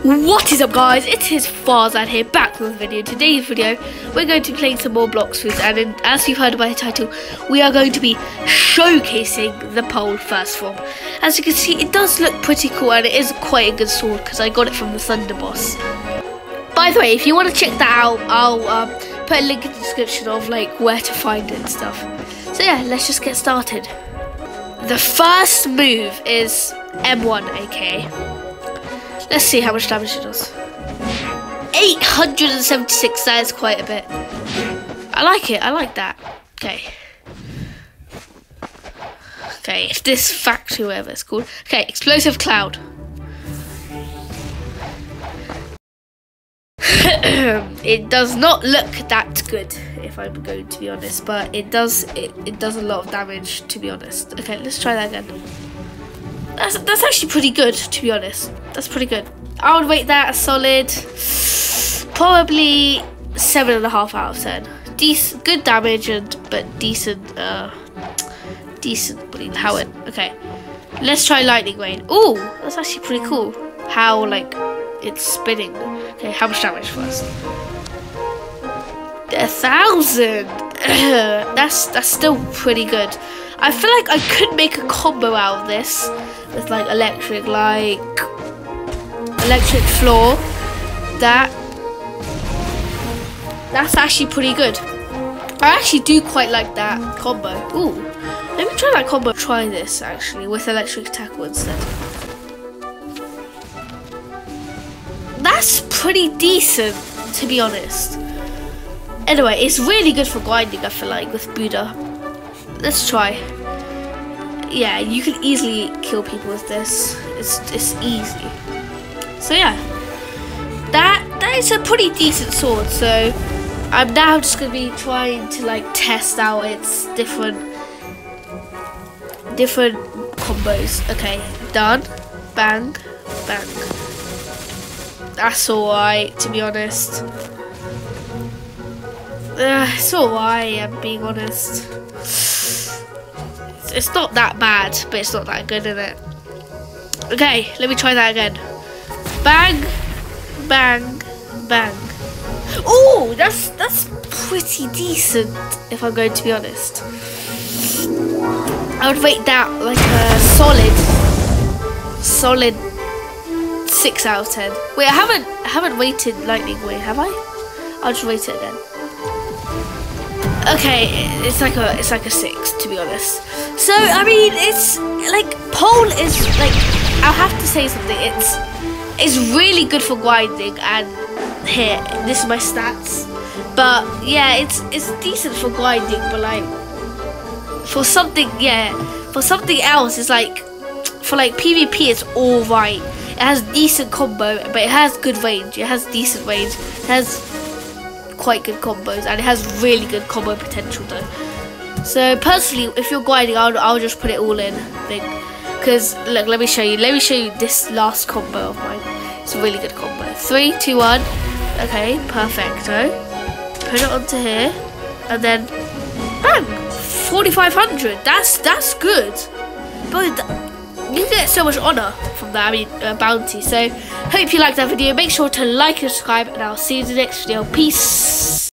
What is up guys, it is Farzad here back with a video. Today's video we're going to be playing some more Bloxfruits and in, as you've heard by the title we are going to be showcasing the pole first form. As you can see it does look pretty cool and it is quite a good sword because I got it from the Thunder Boss. By the way if you want to check that out I'll um, put a link in the description of like where to find it and stuff. So yeah let's just get started. The first move is M1 aka Let's see how much damage it does. 876, that is quite a bit. I like it, I like that. Okay. Okay, if this factory, whatever it's called. Okay, explosive cloud. it does not look that good, if I'm going to be honest, but it does it, it does a lot of damage, to be honest. Okay, let's try that again. That's, that's actually pretty good, to be honest. That's pretty good. I would rate that a solid, probably seven and a half out of ten. Decent, good damage and but decent, uh, decent power. Okay, let's try lightning rain. Oh, that's actually pretty cool. How like it's spinning. Okay, how much damage first? A thousand. that's that's still pretty good. I feel like I could make a combo out of this with like electric, like electric floor. That that's actually pretty good. I actually do quite like that combo. Ooh, let me try that combo. Try this actually with electric tackle instead. That's pretty decent, to be honest. Anyway, it's really good for grinding, I feel like, with Buddha. Let's try yeah, you can easily kill people with this. It's it's easy. So yeah, that that is a pretty decent sword. So I'm now just gonna be trying to like test out its different different combos. Okay, done. Bang, bang. That's alright, to be honest. Uh, it's alright, I'm being honest it's not that bad, but it's not that good, is it? Okay, let me try that again. Bang, bang, bang. Oh, that's that's pretty decent, if I'm going to be honest. I would rate that like a solid, solid six out of ten. Wait, I haven't I haven't rated Lightning Wave, have I? I'll just rate it again. Okay, it's like a it's like a six to be honest. So I mean, it's like pole is like I'll have to say something. It's it's really good for grinding and here this is my stats. But yeah, it's it's decent for grinding, but like for something yeah for something else it's like for like PvP it's all right. It has decent combo, but it has good range. It has decent range. It has quite good combos and it has really good combo potential though. So personally, if you're grinding, I'll, I'll just put it all in. Because look, let me show you. Let me show you this last combo of mine. It's a really good combo. Three, two, one. Okay, perfecto. Put it onto here, and then bang, 4,500. That's that's good. But you get so much honor from that. I mean, uh, bounty. So hope you liked that video. Make sure to like and subscribe, and I'll see you in the next video. Peace.